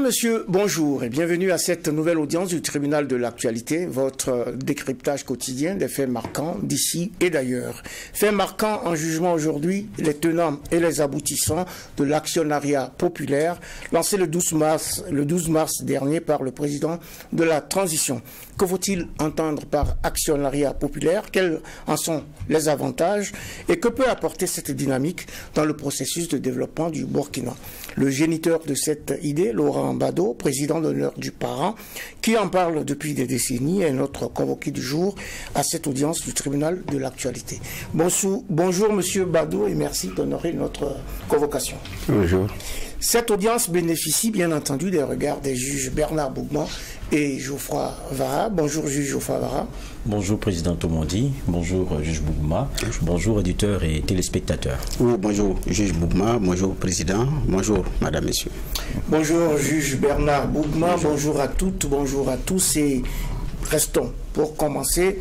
Messieurs, bonjour et bienvenue à cette nouvelle audience du tribunal de l'actualité, votre décryptage quotidien des faits marquants d'ici et d'ailleurs. Faits marquants en jugement aujourd'hui, les tenants et les aboutissants de l'actionnariat populaire lancé le 12 mars, le 12 mars dernier par le président de la transition. Que faut-il entendre par actionnariat populaire? Quels en sont les avantages? Et que peut apporter cette dynamique dans le processus de développement du Burkina? Le géniteur de cette idée, Laurent Bado, président d'honneur du parent, qui en parle depuis des décennies, est notre convoqué du jour à cette audience du tribunal de l'actualité. Bonjour, bonjour Monsieur Bado et merci d'honorer notre convocation. Bonjour. Cette audience bénéficie bien entendu des regards des juges Bernard Bougman et Geoffroy Vara. Bonjour juge Geoffroy Vara. Bonjour président Tomondi, bonjour juge Bougma, bonjour éditeurs et téléspectateurs. Oui, bonjour juge Bougma, bonjour président, bonjour madame, messieurs. Bonjour juge Bernard Bougma, bonjour. à toutes, bonjour à tous et restons pour commencer.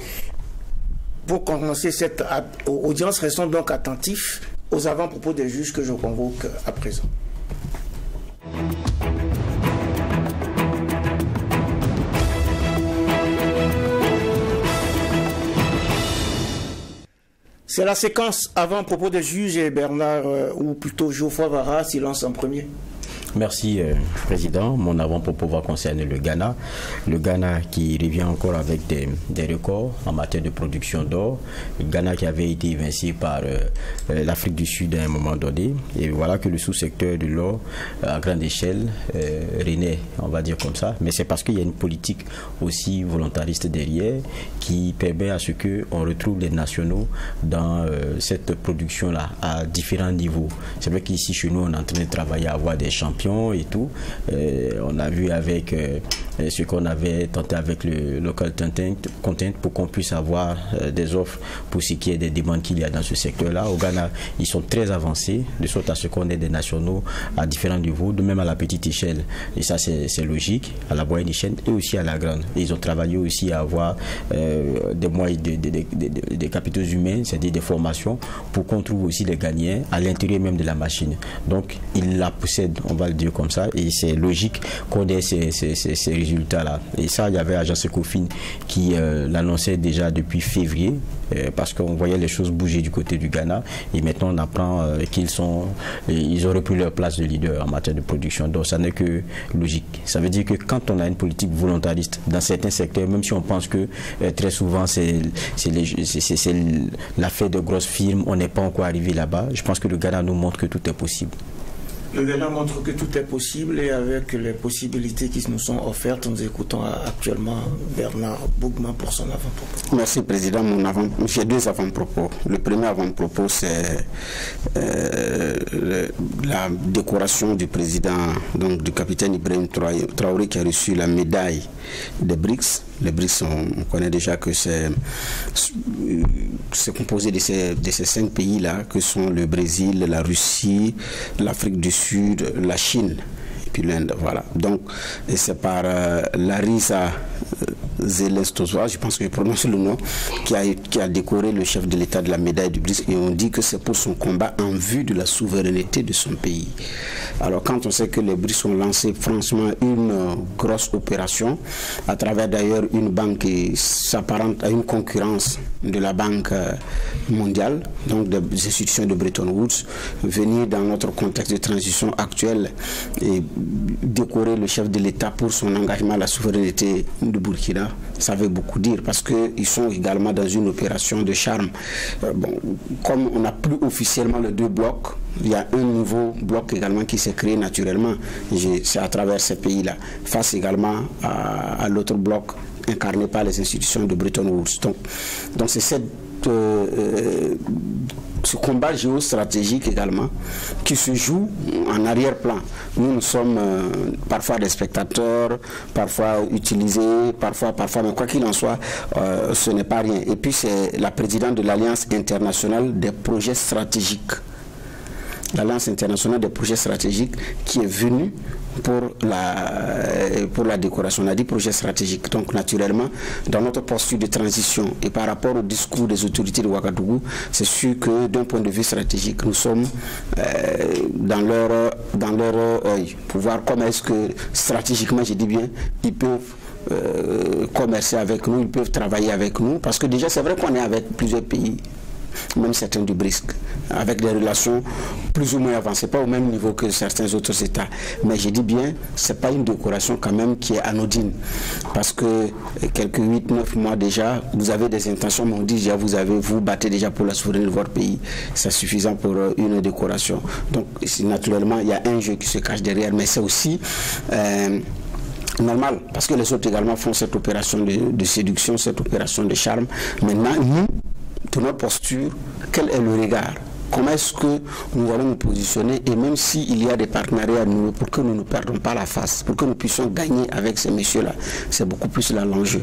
Pour commencer cette audience, restons donc attentifs aux avant-propos des juges que je convoque à présent. C'est la séquence avant propos des juges et Bernard, euh, ou plutôt Geoffroy Vara, silence en premier. Merci, euh, Président. Mon avant-propos va concerner le Ghana. Le Ghana qui revient encore avec des, records en matière de production d'or. Le Ghana qui avait été évincé par euh, euh, l'Afrique du Sud à un moment donné. Et voilà que le sous-secteur de l'or à grande échelle renaît, on va dire comme ça. Mais c'est parce qu'il y a une politique aussi volontariste derrière qui permet à ce qu'on retrouve les nationaux dans cette production-là à différents niveaux. C'est vrai qu'ici, chez nous, on est en train de travailler à avoir des champions et tout. Euh, on a vu avec euh, ce qu'on avait tenté avec le local content pour qu'on puisse avoir euh, des offres pour ce qui est des demandes qu'il y a dans ce secteur-là. Au Ghana, ils sont très avancés, de sorte à ce qu'on ait des nationaux à différents niveaux, de même à la petite échelle. Et ça, c'est logique, à la moyenne échelle et aussi à la grande. ils ont travaillé aussi à avoir des moyens, des capitaux humains, c'est-à-dire des formations, pour qu'on trouve aussi des gagnants à l'intérieur même de la machine. Donc, ils la possèdent, on va dire comme ça, et c'est logique qu'on ait ces, résultats-là. Et ça, il y avait Agence Ecofin qui euh, l'annonçait déjà depuis février, euh, parce qu'on voyait les choses bouger du côté du Ghana, et maintenant on apprend euh, qu'ils sont, ils ont repris leur place de leader en matière de production. Donc ça n'est que logique. Ça veut dire que quand on a une politique volontariste dans certains secteurs, même si on pense que très souvent c'est l'affaire de grosses firmes, on n'est pas encore arrivé là-bas, je pense que le Ghana nous montre que tout est possible. Le Ghana montre que tout est possible et avec les possibilités qui nous sont offertes, nous écoutons actuellement Bernard Bougman pour son avant-propos. Merci Président. Avant, j'ai deux avant-propos. Le premier avant-propos, c'est euh, la décoration du président, donc du capitaine Ibrahim Traoré qui a reçu la médaille des BRICS les BRICS, on, connaît déjà que c'est composé de ces, de ces cinq pays-là, que sont le Brésil, la Russie, l'Afrique du Sud, la Chine et puis l'Inde. Voilà. Donc, c'est par euh, Larissa Zelestoswa, je pense que je prononce le nom, qui a, qui a décoré le chef de l'État de la médaille du BRICS et on dit que c'est pour son combat en vue de la souveraineté de son pays. Alors quand on sait que les BRICS ont lancé franchement une euh, grosse opération, à travers d'ailleurs une banque qui s'apparente à une concurrence de la Banque euh, mondiale, donc des institutions de Bretton Woods, venir dans notre contexte de transition actuel et décorer le chef de l'État pour son engagement à la souveraineté de Burkina, ça veut beaucoup dire parce qu'ils sont également dans une opération de charme. Euh, comme on n'a plus officiellement les deux blocs, il y a un nouveau bloc également qui s'est créé naturellement. C'est à travers ces pays-là, face également à, l'autre bloc incarné par les institutions de Bretton Woods. Donc, donc c'est cette euh, euh, ce combat géostratégique également qui se joue en arrière-plan. Nous, nous sommes euh, parfois des spectateurs, parfois utilisés, parfois, parfois, mais quoi qu'il en soit, ce n'est pas rien. Et puis c'est la présidente de l'Alliance internationale des projets stratégiques l'Alliance internationale des projets stratégiques qui est venue pour la, pour la décoration. On a dit projet stratégique. Donc, naturellement, dans notre posture de transition et par rapport au discours des autorités de Ouagadougou, c'est sûr que d'un point de vue stratégique, nous sommes euh, dans leur, dans leur œil pour voir comment est-ce que stratégiquement, je dis bien, ils peuvent euh, commercer avec nous, ils peuvent travailler avec nous, parce que déjà c'est vrai qu'on est avec plusieurs pays même certains du BRISC, avec des relations plus ou moins avancées, pas au même niveau que certains autres États. Mais je dis bien, ce n'est pas une décoration quand même qui est anodine, parce que quelques 8-9 mois déjà, vous avez des intentions, mais on déjà, vous avez, vous battez déjà pour la souveraineté de votre pays, c'est suffisant pour euh, une décoration. Donc, naturellement, il y a un jeu qui se cache derrière, mais c'est aussi... Euh, normal, parce que les autres également font cette opération de, de, séduction, cette opération de charme. Maintenant, nous, de notre posture, quel est le regard Comment est-ce que nous allons nous positionner et même s'il y a des partenariats nous pour que nous ne perdons pas la face, pour que nous puissions gagner avec ces messieurs-là, c'est beaucoup plus là l'enjeu.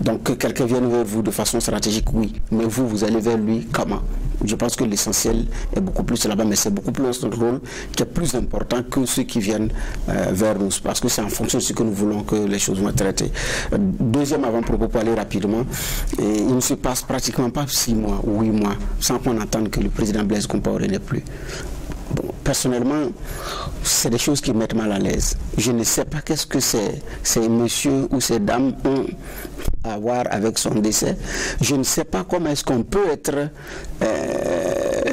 Donc que quelqu'un vienne vers vous de façon stratégique, oui, mais vous, vous allez vers lui comment? Je pense que l'essentiel est beaucoup plus là-bas, mais c'est beaucoup plus notre rôle qui est plus important que ceux qui viennent euh, vers nous, parce que c'est en fonction de ce que nous voulons que les choses vont être traitées. Deuxième avant-propos pour aller rapidement, il ne se passe pratiquement pas six mois ou huit mois sans qu'on entende que le président Blaise Compaoré n'est plus. Personnellement, c'est des choses qui me mettent mal à l'aise. Je ne sais pas qu'est-ce que ces, messieurs ou ces dames ont à voir avec son décès. Je ne sais pas comment est-ce qu'on peut être euh,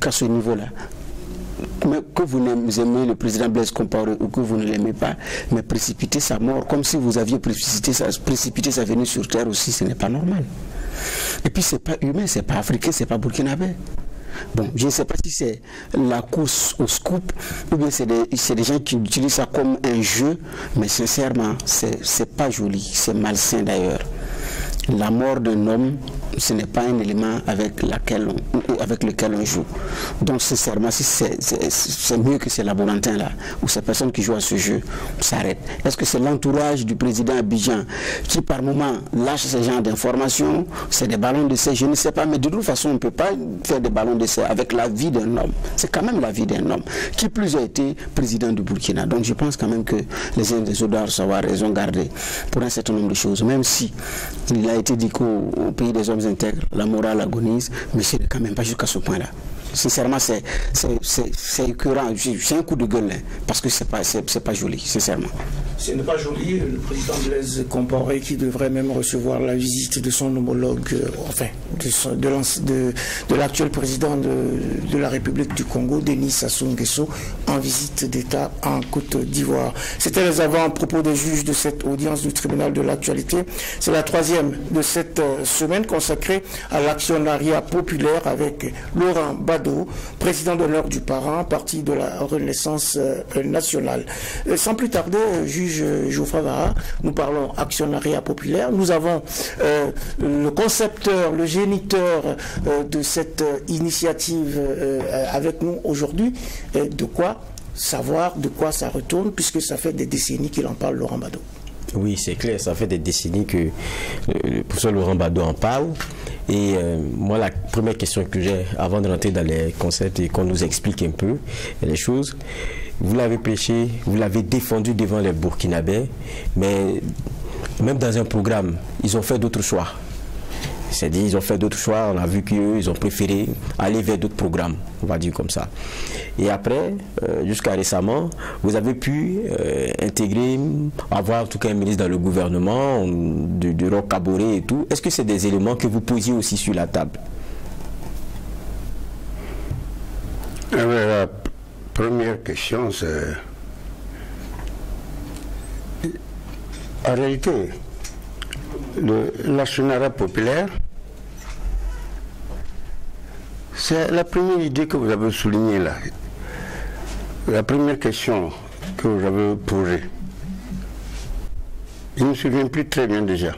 qu'à ce niveau-là. Mais que vous aimez le président Blaise Compaoré ou que vous ne l'aimez pas, mais précipiter sa mort comme si vous aviez précipité sa, précipité sa venue sur Terre aussi, ce n'est pas normal. Et puis c'est pas humain, c'est pas africain, c'est pas burkinabé. Bon, je ne sais pas si c'est la course au scoop ou bien c'est des, gens qui utilisent ça comme un jeu, mais sincèrement, c'est pas joli, c'est malsain d'ailleurs. La mort d'un homme, ce n'est pas un élément avec, lequel on joue. Donc, sincèrement, si c'est mieux que ces laborantins-là, ou ces personnes qui jouent à ce jeu, s'arrêtent. Est-ce que c'est l'entourage du président Abidjan qui, par moment, lâche ce genre d'informations C'est des ballons d'essai, je ne sais pas, mais de toute façon, on ne peut pas faire des ballons d'essai avec la vie d'un homme. C'est quand même la vie d'un homme, qui plus a été président du Burkina. Donc, je pense quand même que les uns des autres doivent savoir raison garder pour un certain nombre de choses, même si il a été dit qu'au pays des hommes intègres, la morale agonise, mais c'est quand même pas jusqu'à ce point-là. Sincèrement, c'est écœurant. C'est un coup de gueule, hein, parce que c'est pas, pas joli, sincèrement. Ce n'est pas joli. Le président Blaise Compaoré qui devrait même recevoir la visite de son homologue, euh, enfin, de, de, l'actuel président de, de, la République du Congo, Denis Sassou Nguesso, en visite d'État en Côte d'Ivoire. C'était les avant-propos des juges de cette audience du tribunal de l'actualité. C'est la troisième de cette euh, semaine consacrée à l'actionnariat populaire avec Laurent Bado, président d'honneur du parent, parti de la Renaissance euh, nationale. Sans plus tarder, juge Geoffroy Vara, nous parlons actionnariat populaire. Nous avons euh, le concepteur, le géniteur euh, de cette euh, initiative avec nous aujourd'hui. de quoi savoir de quoi ça retourne, puisque ça fait des décennies qu'il en parle, Laurent Bado. Oui, c'est clair, ça fait des décennies que le professeur Laurent Bado en parle. Et moi, la première question que j'ai, avant de rentrer dans les concepts et qu'on nous explique un peu les choses, vous l'avez prêché, vous l'avez défendu devant les Burkinabés, mais même dans un programme, ils ont fait d'autres choix. C'est-à-dire, ils ont fait d'autres choix, on a vu qu'eux, ils ont préféré aller vers d'autres programmes, on va dire comme ça. Et après, euh, jusqu'à récemment, vous avez pu euh, intégrer, avoir en tout cas un ministre dans le gouvernement, de, de Roc et tout. Est-ce que c'est des éléments que vous posiez aussi sur la table? Euh, première question, c'est. En réalité, l'actionnariat populaire, c'est la première idée que vous avez soulignée là. La première question que vous avez posée. Je ne me souviens plus très bien déjà.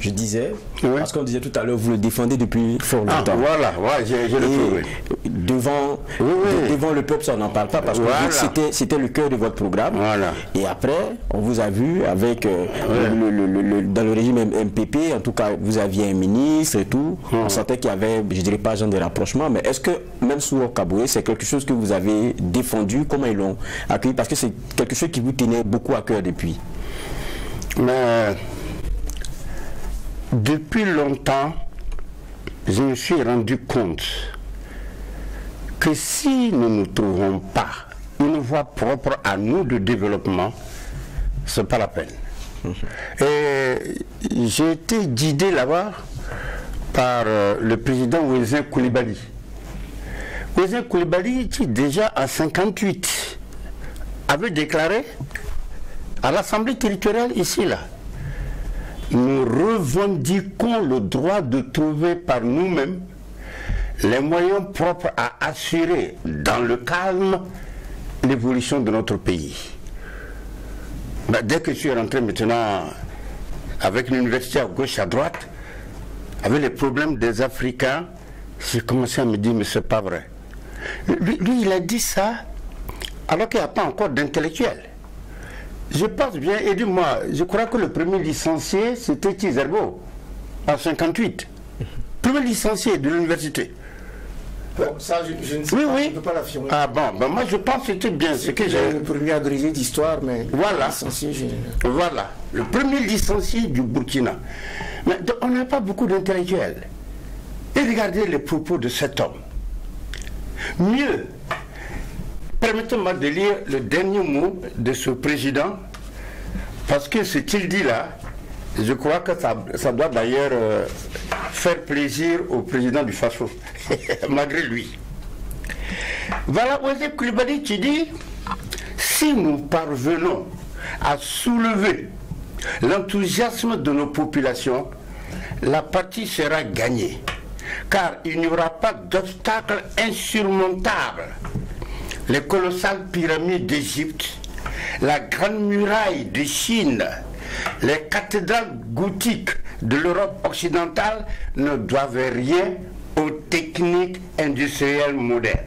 Je disais, parce qu'on disait tout à l'heure, vous le défendez depuis fort Ah, longtemps. voilà, ouais, j'ai le trouvé. devant, Oui, oui. de- devant le peuple, ça n'en parle pas parce que Voilà. c'était, le cœur de votre programme. Voilà. Et après, on vous a vu avec euh, le- le- le- le- dans le régime MPP, en tout cas, vous aviez un ministre et tout. On sentait qu'il y avait, je dirais pas genre de rapprochement, mais est-ce que même sous Kaboué, c'est quelque chose que vous avez défendu? Comment ils l'ont accueilli? Parce que c'est quelque chose qui vous tenait beaucoup à cœur depuis. Mais depuis longtemps, je me suis rendu compte que si nous ne trouvons pas une voie propre à nous de développement, c'est pas la peine. Et j'ai été guidé là-bas par euh, le président Ouezin Koulibaly. Ouezin Koulibaly, qui déjà en 58 avait déclaré à l'Assemblée territoriale ici, là, nous revendiquons le droit de trouver par nous-mêmes les moyens propres à assurer dans le calme l'évolution de notre pays. Ben, dès que je suis rentré maintenant avec l'université à gauche, à droite, avec les problèmes des Africains, j'ai commencé à me dire, mais c'est pas vrai. Lui, lui, il a dit ça alors qu'il n'y a pas encore d'intellectuel. Je pense bien, et dis-moi, je crois que le premier licencié, c'était Kizerbo, en 58. Premier licencié de l'université. Bon, ça, je, je ne sais Oui, pas, je oui. ne peux pas l'affirmer. Ah bon, ben moi je pense que c'était bien ce que J'ai le premier agrégé d'histoire, mais Voilà. licencié, Voilà, le premier licencié du Burkina. Mais donc, on n'a pas beaucoup d'intellectuels. Et regardez les propos de cet homme. Mieux, permettez-moi de lire le dernier mot de ce président, parce que ce qu'il dit là, je crois que ça, ça doit d'ailleurs euh, faire plaisir au président du FASO, malgré lui. Voilà, Ouazé Koulibaly qui dit si nous parvenons à soulever l'enthousiasme de nos populations, la partie sera gagnée. Car il n'y aura pas d'obstacle insurmontable. Les colossales pyramides d'Égypte, la grande muraille de Chine, les cathédrales gothiques de l'Europe occidentale ne doivent rien aux techniques industrielles modernes.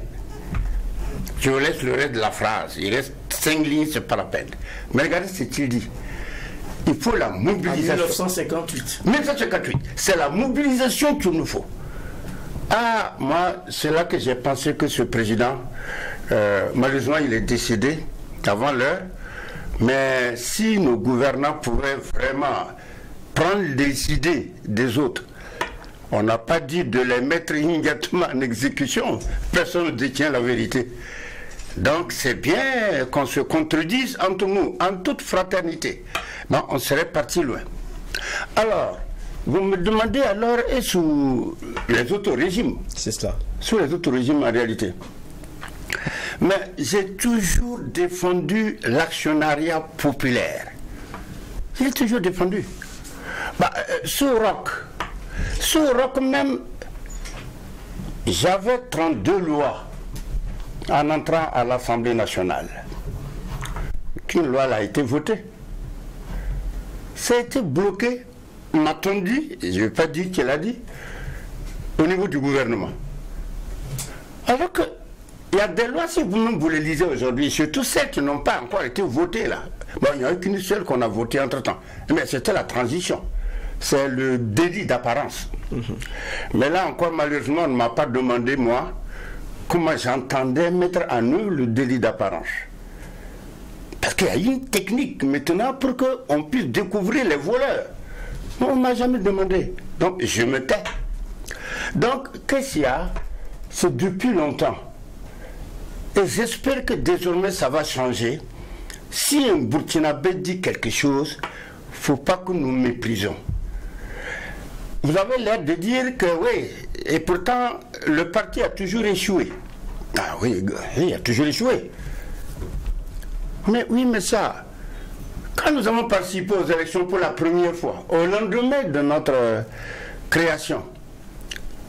Je vous laisse le reste de la phrase. Il reste cinq lignes, c'est pas la peine. Mais regardez ce qu'il dit. Il faut la En mobilisation. 1958. 1958, c'est la mobilisation qu'il nous faut. Ah, moi, c'est là que j'ai pensé que ce président, euh, malheureusement, il est décédé avant l'heure. Mais si nos gouvernants pouvaient vraiment prendre les idées des autres, on n'a pas dit de les mettre immédiatement en exécution. Personne ne détient la vérité. Donc c'est bien qu'on se contredise entre nous, en toute fraternité. Mais on serait parti loin. Alors, vous me demandez alors, et sous les autres régimes? C'est cela. Sous les autres régimes en réalité. Mais j'ai toujours défendu l'actionnariat populaire. J'ai toujours défendu. Bah, euh, sous rock, sous rock même, j'avais 32 lois en entrant à l'Assemblée nationale. Qu'une loi a été votée. Ça a été bloqué, m'a-t-on dit, et je ne vais pas dire qu'elle a dit, au niveau du gouvernement. Alors que il y a des lois, si vous-même vous les lisez aujourd'hui, surtout celles qui n'ont pas encore été votées là. Bon, il n'y en a qu'une seule qu'on a votée entre-temps. Mais c'était la transition. C'est le délit d'apparence. Mais là encore, malheureusement, on ne m'a pas demandé, moi, comment j'entendais mettre en œuvre le délit d'apparence. Parce qu'il y a une technique maintenant pour qu'on puisse découvrir les voleurs. On ne m'a jamais demandé. Donc je me tais. Donc, qu'est-ce qu'il y a? C'est depuis longtemps. Et j'espère que désormais ça va changer. Si un Burkinabé dit quelque chose, il ne faut pas que nous méprisons. Vous avez l'air de dire que oui, et pourtant le parti a toujours échoué. Ah oui, il a toujours échoué. Mais oui, mais ça, quand nous avons participé aux élections pour la première fois, au lendemain de notre euh, création,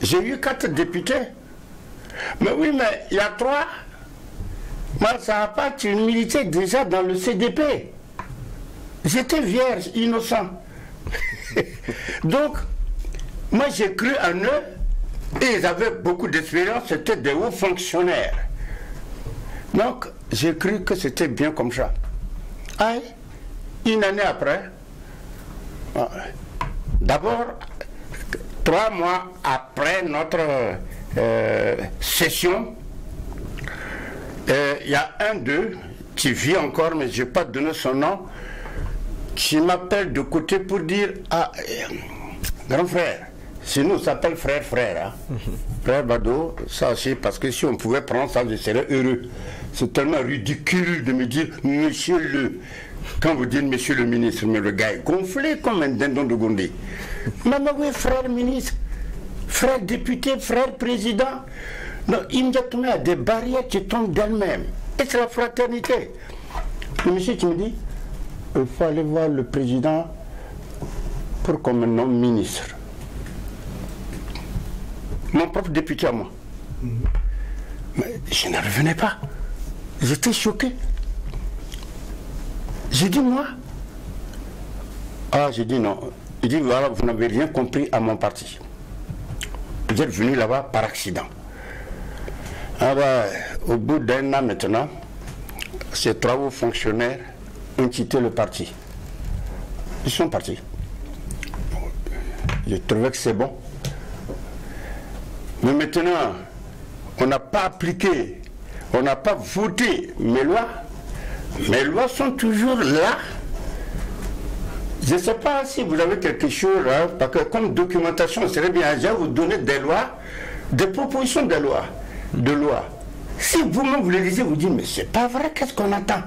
j'ai eu quatre députés. Mais oui, mais il y a trois. Moi, ça pas tu militais déjà dans le CDP. J'étais vierge, innocent. Donc, moi j'ai cru en eux et ils avaient beaucoup d'expérience, c'était des hauts fonctionnaires. Donc, j'ai cru que c'était bien comme ça. Aïe, une année après, ah, d'abord, trois mois après notre euh, session, euh, il y a un d'eux qui vit encore, mais je n'ai pas donné son nom, qui m'appelle de côté pour dire Ah, euh, grand frère, nous, ça s'appelle frère, frère. Hein. frère Bado, ça aussi, parce que si on pouvait prendre ça, je serais heureux. C'est tellement ridicule de me dire Monsieur le. Quand vous dites Monsieur le ministre, mais le gars est gonflé comme un dindon de Gondé. mais, oui, frère ministre, frère député, frère président. Non, immédiatement, il y a des barrières qui tombent d'elles-mêmes. Et c'est la fraternité. Le monsieur qui me dit il faut aller voir le président pour qu'on me nomme ministre mon propre député à moi. Mais je ne revenais pas. J'étais choqué. J'ai dit, moi. Ah, j'ai dit non. Il dit, voilà, vous n'avez rien compris à mon parti. Vous êtes venu là-bas par accident. Ah bah, au bout d'un an maintenant, ces hauts fonctionnaires ont quitté le parti. Ils sont partis. Je trouvais que c'est bon. Mais maintenant, on n'a pas appliqué, on n'a pas voté mes lois. Mes lois sont toujours là. Je ne sais pas si vous avez quelque chose, hein, parce que comme documentation, serait bien, je vous donner des lois, des propositions de loi, de loi. Si vous-même vous les lisez, vous dites, mais c'est pas vrai, qu'est-ce qu'on attend?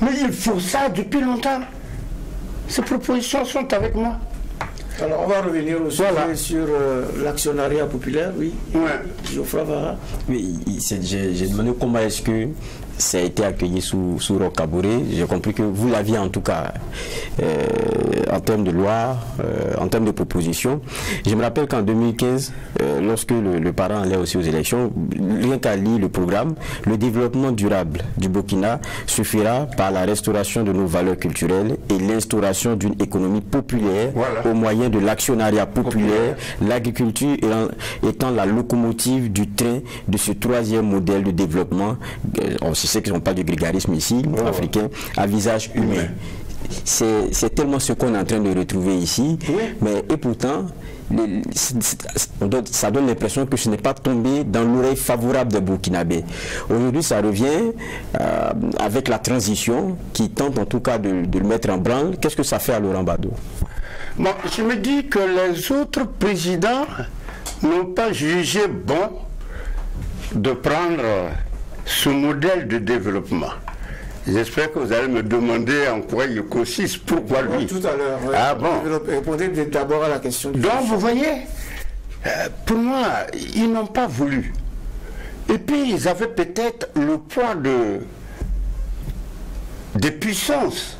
Mais il faut ça depuis longtemps. Ces propositions sont avec moi. Alors, on va revenir aussi sur euh, l'actionnariat populaire, oui. Ouais. Geoffroy Vara. Oui, j'ai demandé comment est-ce que ça a été accueilli sous, sous J'ai compris que vous l'aviez en tout cas euh, en termes de loi, euh, en termes de propositions. Je me rappelle qu'en 2015, euh, lorsque le, parent allait aussi aux élections, rien qu'à lire le programme, le développement durable du Burkina suffira par la restauration de nos valeurs culturelles et l'instauration d'une économie populaire au moyen de l'actionnariat populaire, l'agriculture étant la locomotive du train de ce troisième modèle de développement. On sais n'ont pas de grégarisme ici, africain, à visage humain. C'est tellement ce qu'on est en train de retrouver ici. Mais, et pourtant, ça donne l'impression que ce n'est pas tombé dans l'oreille favorable des Burkinabés. Aujourd'hui, ça revient euh, avec la transition qui tente en tout cas de, le mettre en branle. Qu'est-ce que ça fait à Laurent Bado Bon, je me dis que les autres présidents n'ont pas jugé bon de prendre ce modèle de développement. J'espère que vous allez me demander en quoi il consiste, pourquoi lui. Tout à l'heure. Ah bon Répondez d'abord à la question. Du Donc vous voyez, euh, pour moi, ils n'ont pas voulu. Et puis ils avaient peut-être le poids de des puissances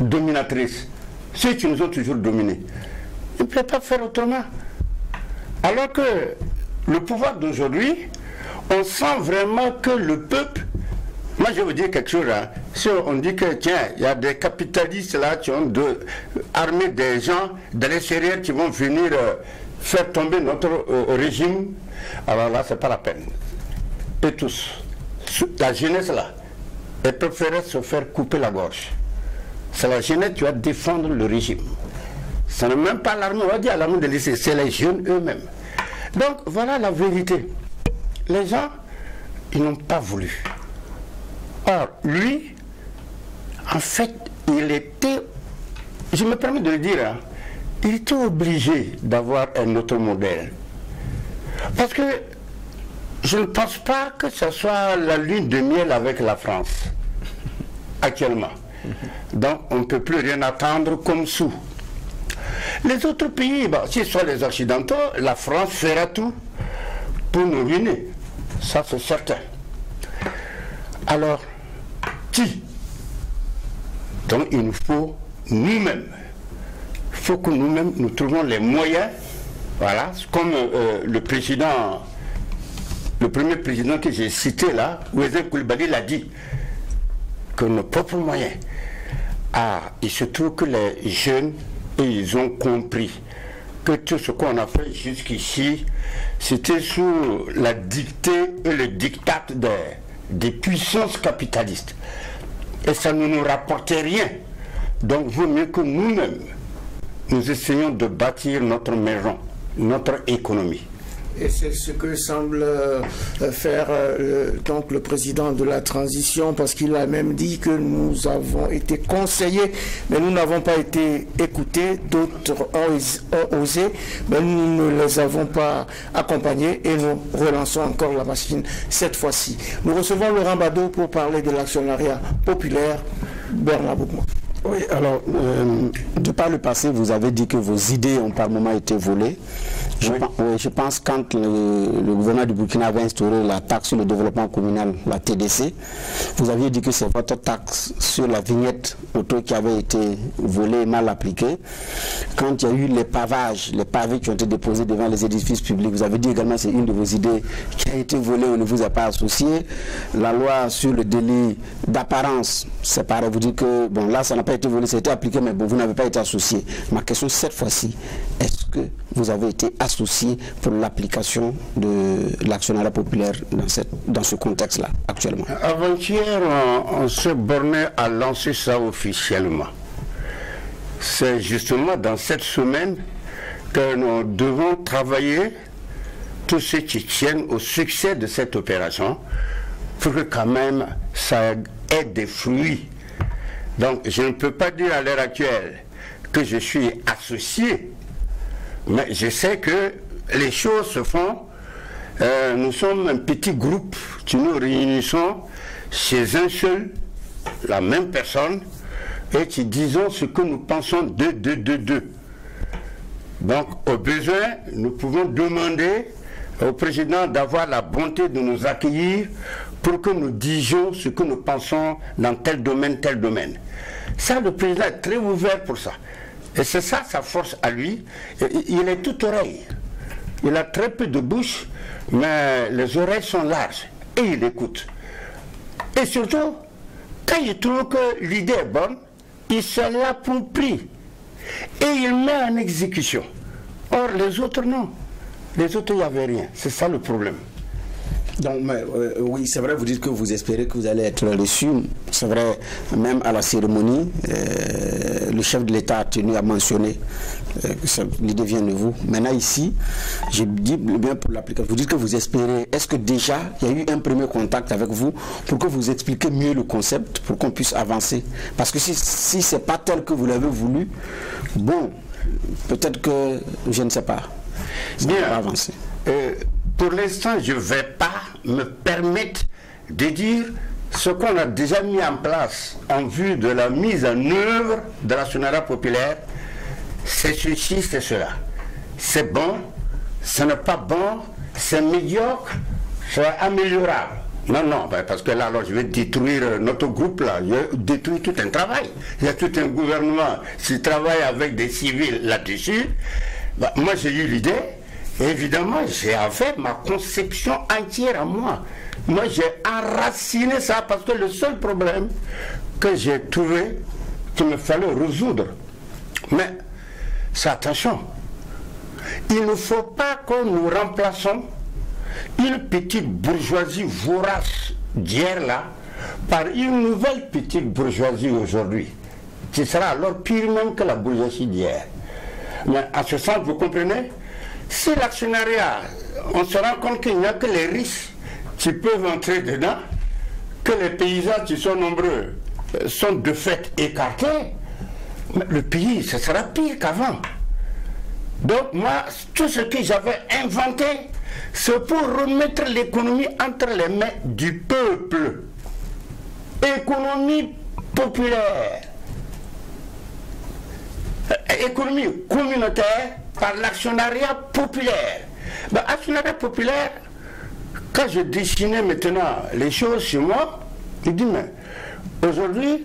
dominatrices, ceux qui nous ont toujours dominés. Ils ne pouvaient pas faire autrement. Alors que le pouvoir d'aujourd'hui, on sent vraiment que le peuple. Moi, je vous dire quelque chose. Hein. Si on dit que, tiens, il y a des capitalistes là qui ont de, armé des gens de l'extérieur qui vont venir euh, faire tomber notre euh, régime, alors là, c'est pas la peine. Et tous, la jeunesse là, elle préférait se faire couper la gorge. C'est la jeunesse qui va défendre le régime. Ce n'est même pas l'armée, on va dire l'armée de lycée, c'est les jeunes eux-mêmes. Donc voilà la vérité les gens, ils n'ont pas voulu. Or, lui, en fait, il était, je me permets de le dire, hein, il était obligé d'avoir un autre modèle. Parce que je ne pense pas que ce soit la lune de miel avec la France, actuellement. Donc, on ne peut plus rien attendre comme sous. Les autres pays, si ce sont les Occidentaux, la France fera tout pour nous ruiner. Ça, c'est certain. Alors, qui Donc, il nous faut nous-mêmes. Il faut que nous-mêmes, nous trouvons les moyens. Voilà, comme euh, le président, le premier président que j'ai cité là, Ouezel Koulibaly l'a dit, que nos propres moyens. Ah, il se trouve que les jeunes ils ont compris que tout ce qu'on a fait jusqu'ici, c'était sous la dictée et le diktat des, des puissances capitalistes. Et ça ne nous rapportait rien. Donc, vaut mieux que nous-mêmes, nous essayons de bâtir notre maison, notre économie. Et c'est ce que semble euh, faire euh, donc le président de la transition, parce qu'il a même dit que nous avons été conseillés, mais nous n'avons pas été écoutés. D'autres ont osé, mais nous ne les avons pas accompagnés et nous relançons encore la machine cette fois-ci. Nous recevons Laurent Badeau pour parler de l'actionnariat populaire. Bernard Boukman. Oui, alors, euh, de par le passé, vous avez dit que vos idées ont par moments été volées. Je, Oui. oui, je pense quand le, le gouvernement du Burkina avait instauré la taxe sur le développement communal, la TDC, vous aviez dit que c'est votre taxe sur la vignette auto qui avait été volée et mal appliquée. Quand il y a eu les pavages, les pavés qui ont été déposés devant les édifices publics, vous avez dit également que c'est une de vos idées qui a été volée, on ne vous a pas associé. La loi sur le délit d'apparence, c'est pareil, vous dites que bon là ça n'a pas été volé, ça a été appliqué, mais bon, vous n'avez pas été associé. Ma question cette fois-ci, est-ce que vous avez été associé pour l'application de l'actionnariat populaire dans, cette, dans ce contexte-là actuellement Avant-hier, on, on s'est borné à lancer ça officiellement. C'est justement dans cette semaine que nous devons travailler tous ceux qui tiennent au succès de cette opération pour que quand même ça ait des fruits. Donc je ne peux pas dire à l'heure actuelle que je suis associé, mais je sais que les choses se font. Euh, nous sommes un petit groupe qui nous réunissons chez un seul, la même personne, et qui disons ce que nous pensons de, de, de, de. Donc, au besoin, nous pouvons demander au président d'avoir la bonté de nous accueillir pour que nous disions ce que nous pensons dans tel domaine, tel domaine. Ça, le président est très ouvert pour ça. Et c'est ça sa force à lui. Il est tout oreille. Il a très peu de bouche, mais les oreilles sont larges. Et il écoute. Et surtout, quand il trouve que l'idée est bonne, il se l'approprie. Et il met en exécution. Or, les autres, non. Les autres, il n'y avait rien. C'est ça le problème. Donc, euh, oui, c'est vrai, vous dites que vous espérez que vous allez être reçu. C'est vrai, même à la cérémonie, euh, le chef de l'État a tenu à mentionner euh, que l'idée vient de vous. Maintenant, ici, j'ai dit bien pour l'application. Vous dites que vous espérez. Est-ce que déjà, il y a eu un premier contact avec vous pour que vous expliquiez mieux le concept, pour qu'on puisse avancer? Parce que si, si ce n'est pas tel que vous l'avez voulu, bon, peut-être que je ne sais pas. Ça Bien. va avancer. Euh, pour l'instant, je ne vais pas me permettre de dire ce qu'on a déjà mis en place en vue de la mise en œuvre de l'actionnariat populaire. C'est ceci, c'est cela. C'est bon, ce n'est pas bon, c'est médiocre, c'est améliorable. Non, non, ben, parce que là, je vais détruire notre groupe, là. Je vais détruire tout un travail. Il y a tout un gouvernement qui travaille avec des civils là-dessus. Ben, moi, j'ai eu l'idée. Évidemment, j'ai fait ma conception entière à moi. Moi, j'ai enraciné ça parce que le seul problème que j'ai trouvé qu'il me fallait résoudre, mais c'est attention, il ne faut pas que nous remplaçons une petite bourgeoisie vorace d'hier là par une nouvelle petite bourgeoisie aujourd'hui, qui sera alors pire même que la bourgeoisie d'hier. Mais à ce sens, vous comprenez? Si l'actionnariat, on se rend compte qu'il n'y a que les riches qui peuvent entrer dedans, que les paysans qui sont nombreux euh, sont de fait écartés, le pays, ce sera pire qu'avant. Donc moi, tout ce que j'avais inventé, c'est pour remettre l'économie entre les mains du peuple. Économie populaire. Euh, Économie communautaire par l'actionnariat populaire. Ben, populaire, quand je dessinais maintenant les choses chez moi, je dis, mais aujourd'hui,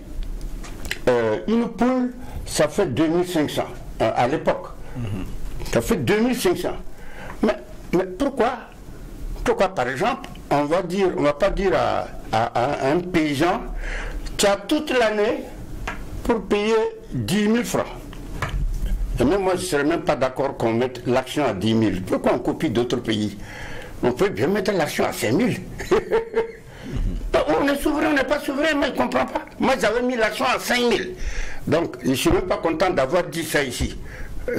euh, une poule, ça fait 2500 euh, à l'époque. Ça fait 2500. Mais, mais pourquoi Pourquoi, par exemple, on va dire, on va pas dire à, à- à un paysan qui a toute l'année pour payer 10 000 francs. Et même moi, je ne serais même pas d'accord qu'on mette l'action à 10 000. Pourquoi on copie d'autres pays? On peut bien mettre l'action à 5 000. on est souverain, on n'est pas souverain, mais je ne comprends pas. Moi, j'avais mis l'action à 5 000. Donc, je ne suis même pas content d'avoir dit ça ici.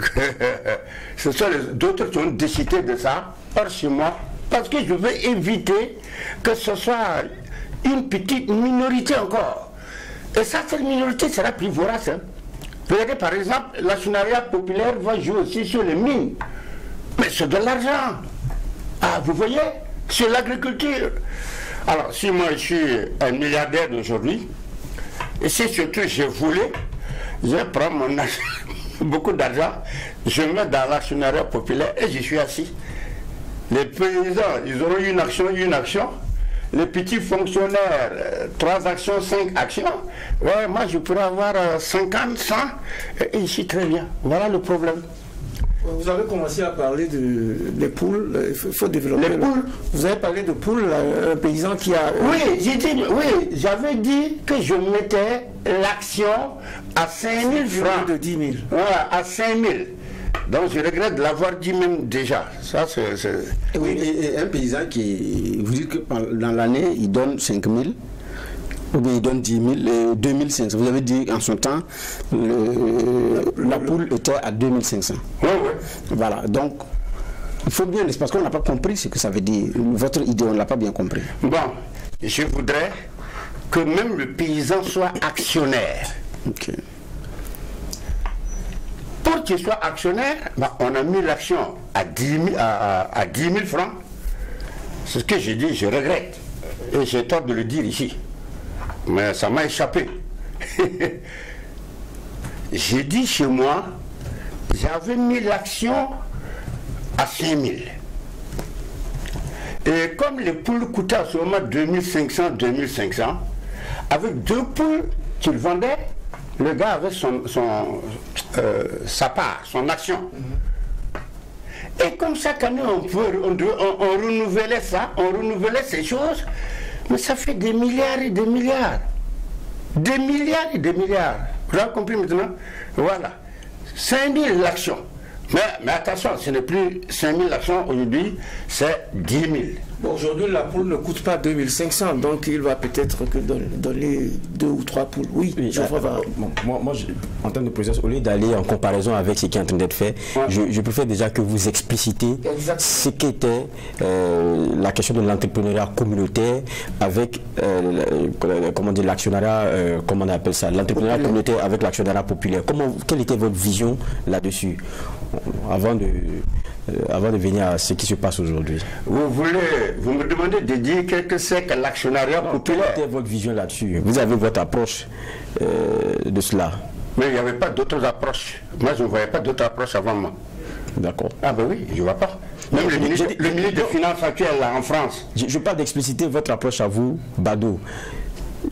Ce sont d'autres qui ont décidé de ça, par chez moi, parce que je veux éviter que ce soit une petite minorité encore. Et ça, cette minorité sera plus vorace. Hein. Regardez par exemple, l'actionnariat populaire va jouer aussi sur les mines. Mais c'est de l'argent. Ah, vous voyez Sur l'agriculture. Alors, si moi je suis un milliardaire d'aujourd'hui, et si surtout je voulais, je prends mon beaucoup d'argent, je mets dans l'actionnariat populaire et je suis assis. Les paysans, ils auront une action, une action. Les petits fonctionnaires, euh, trois actions, cinq actions. Ouais, moi, je pourrais avoir 50, euh, 100, et ici, très bien. Voilà le problème. Vous avez commencé à parler de, des poules, il faut, développer. Les poules Vous avez parlé de poules, un paysan qui a... Oui, j'ai dit, oui, j'avais dit que je mettais l'action à 5 000 francs. de 10 000. Voilà, à 5 000. Donc je regrette de l'avoir dit même déjà. Ça, c'est... Oui, et, un paysan qui... Vous dites que dans l'année, il donne 5 000 ou bien il donne 10 000, 2500. Vous avez dit en son temps, la poule était à 2500. Oui, oui. Voilà, donc il faut bien, parce qu'on n'a pas compris ce que ça veut dire. Votre idée, on ne l'a pas bien compris. Bon, je voudrais que même le paysan soit actionnaire. Pour qu'il soit actionnaire, bah, on a mis l'action à 10 000, à 10 000 francs. C'est ce que j'ai dit, je regrette. Et j'ai tort de le dire ici mais ça m'a échappé. J'ai dit chez moi, j'avais mis l'action à 5000. Et comme les poules coûtaient à ce moment 2500, 2500, avec deux poules qu'il vendait, le gars avait son, euh, sa part, son action. Et comme chaque année, on, on renouvelait ça, on renouvelait ces choses, mais ça fait des milliards et des milliards. Des milliards et des milliards. Vous avez compris maintenant? Voilà. 5 000 l'actions. Mais, mais, attention, ce n'est plus 5 000 actions aujourd'hui, c'est 10 000. Aujourd'hui, la poule ne coûte pas 2500, donc il va peut-être que donner deux ou trois poules. Oui, je euh, moi, moi en termes de processus, au lieu d'aller en comparaison avec ce qui est en train d'être fait, je, préfère déjà que vous explicitez ce qu'était euh, la question de l'entrepreneuriat communautaire avec, euh, comment dire, l'actionnariat, comment on appelle ça, l'entrepreneuriat communautaire avec l'actionnariat populaire. Comment, quelle était votre vision là-dessus? Avant de euh, avant de venir à ce qui se passe aujourd'hui. Vous voulez, vous me demandez de dire qu'est-ce que c'est que l'actionnariat populaire Quelle était votre vision là-dessus? Vous avez votre approche euh, de cela Mais il n'y avait pas d'autres approches. Moi, je ne voyais pas d'autres approches avant moi. D'accord. Ah ben oui, je ne vois pas. Même le, ministre, le ministre des Finances actuel là, en France. Je, je parle d'expliciter votre approche à vous, Bado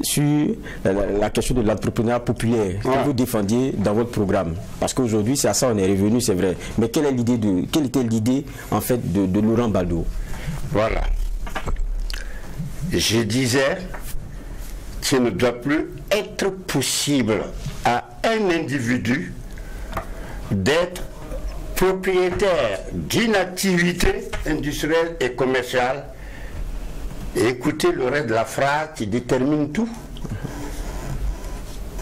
sur la, question de l'entrepreneuriat populaire que vous défendiez dans votre programme. Parce qu'aujourd'hui, c'est à ça on est revenu, c'est vrai. Mais quelle, est l'idée de, quelle était l'idée en fait de, Laurent Baldo? Voilà. Je disais qu'il ne doit plus être possible à un individu d'être propriétaire d'une activité industrielle et commerciale écoutez le reste de la phrase qui détermine tout.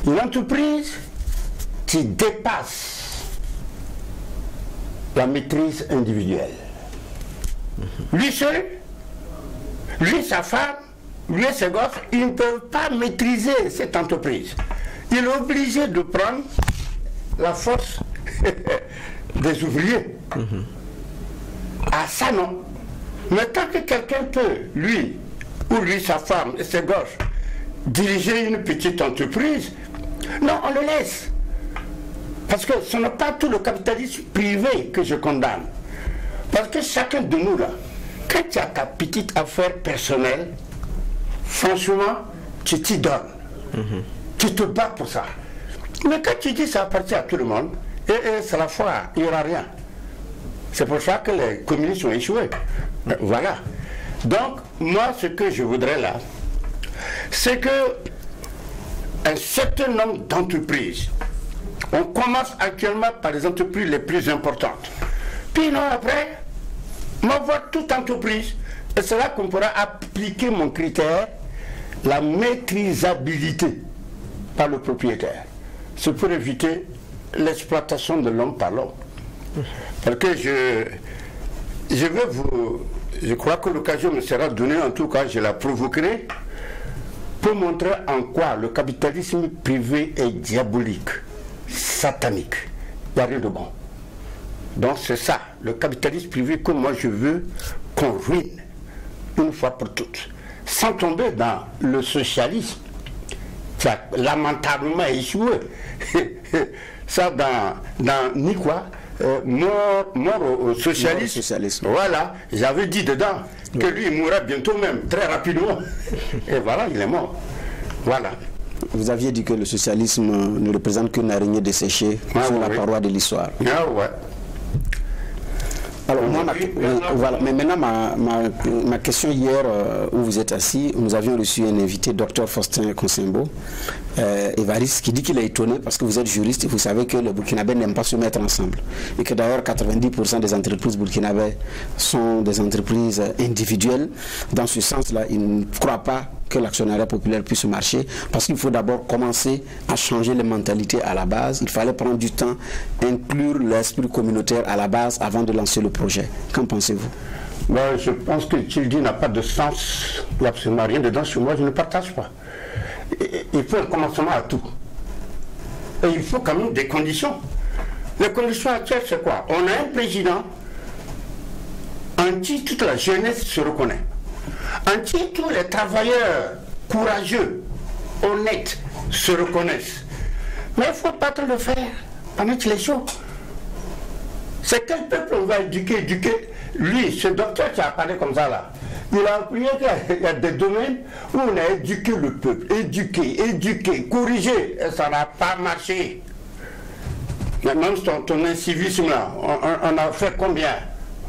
Une entreprise qui dépasse la maîtrise individuelle. Lui seul, lui, sa femme, lui et ses gosses, ils ne peuvent pas maîtriser cette entreprise. Il est obligé de prendre la force des ouvriers. Ah ça non. Mais tant que quelqu'un peut, lui, ou lui, sa femme et ses gosses, diriger une petite entreprise, non, on le laisse. Parce que ce n'est pas tout le capitalisme privé que je condamne. Parce que chacun de nous, là, quand tu as ta petite affaire personnelle, franchement, tu t'y donnes. Tu te bats pour ça. Mais quand tu dis ça appartient à tout le monde, et, et c'est la foi, il n'y aura rien. C'est pour ça que les communistes ont échoué. Voilà. Donc, moi, ce que je voudrais là, c'est que un certain nombre d'entreprises On commence actuellement par les entreprises les plus importantes. Puis non, après, m'envoie toute entreprise. Et c'est là qu'on pourra appliquer mon critère, la maîtrisabilité par le propriétaire. C'est pour éviter l'exploitation de l'homme par l'homme. Parce que je, je vais vous. Je crois que l'occasion me sera donnée, en tout cas, je la provoquerai, pour montrer en quoi le capitalisme privé est diabolique, satanique. Il n'y a rien de bon. Donc c'est ça, le capitalisme privé que moi je veux qu'on ruine une fois pour toutes. Sans tomber dans le socialisme qui a lamentablement échoué. ça dans, dans ni quoi euh, mort, mort au, socialisme. Voilà, j'avais dit dedans que lui il mourra bientôt même, très rapidement. Et voilà, il est mort. Voilà. Vous aviez dit que le socialisme ne représente qu'une araignée desséchée ah sur la paroi de l'histoire. Ah ouais. Alors, moi, voilà. Mais maintenant, ma, ma, question hier, euh, où vous êtes assis, nous avions reçu un invité, docteur Faustin Consembo, euh, Evaris, qui dit qu'il est étonné parce que vous êtes juriste et vous savez que les Burkinabés n'aiment pas se mettre ensemble. Et que d'ailleurs, 90% des entreprises burkinabées sont des entreprises individuelles. Dans ce sens-là, ils ne croient pas que l'actionnariat populaire puisse marcher, parce qu'il faut d'abord commencer à changer les mentalités à la base. Il fallait prendre du temps, inclure l'esprit communautaire à la base avant de lancer le Qu'en pensez-vous? Ben, Je pense que qu'il dit n'a pas de sens. Absolument rien dedans sur moi, je ne partage pas. Il faut un commencement à tout. Et il faut quand même des conditions. Les conditions actuelles, c'est quoi? On a un président en qui toute la jeunesse se reconnaît entier, tous les travailleurs courageux, honnêtes, se reconnaissent. Mais il faut pas le faire pendant est chaud. C'est quel peuple on va éduquer, éduquer Lui, ce docteur qui a parlé comme ça là, il a appris qu'il y a des domaines où on a éduqué le peuple, éduqué, éduqué, corrigé, et ça n'a pas marché. Même ton, ton incivisme là, on a fait combien?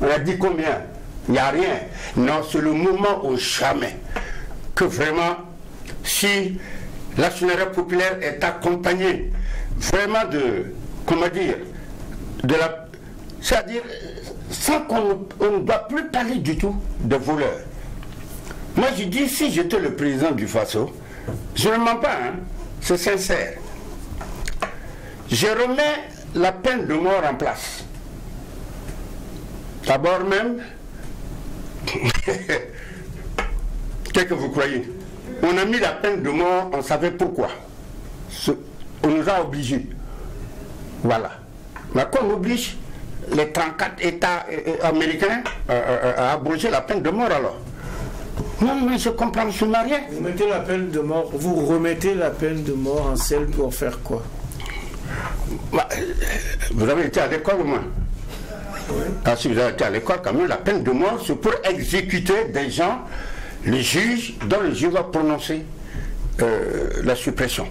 On a dit combien? Il n'y a rien. Non, c'est le moment au jamais que vraiment, si l'actionnariat populaire est accompagné vraiment de, comment dire, de la. C'est-à-dire, sans qu'on ne doit plus parler du tout de voleurs. Moi, je dis, si j'étais le président du FASO, je ne mens pas, hein, c'est sincère. Je remets la peine de mort en place. D'abord même, Qu'est-ce que vous croyez? On a mis la peine de mort, on savait pourquoi. On nous a obligés. Voilà. Mais qu'on oblige les 34 États euh, euh, américains euh, à abroger la peine de mort alors non, mais je comprends absolument rien. Vous mettez la peine de mort, vous remettez la peine de mort en selle pour faire quoi? Bah, Vous avez été à l'école au moins si vous avez été à l'école, quand même, la peine de mort, c'est pour exécuter des gens, les juges, dont le juge va prononcer euh, la suppression.